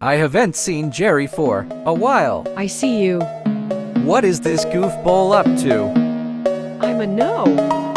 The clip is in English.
I haven't seen Jerry for a while. I see you. What is this goofball up to? I'm a no.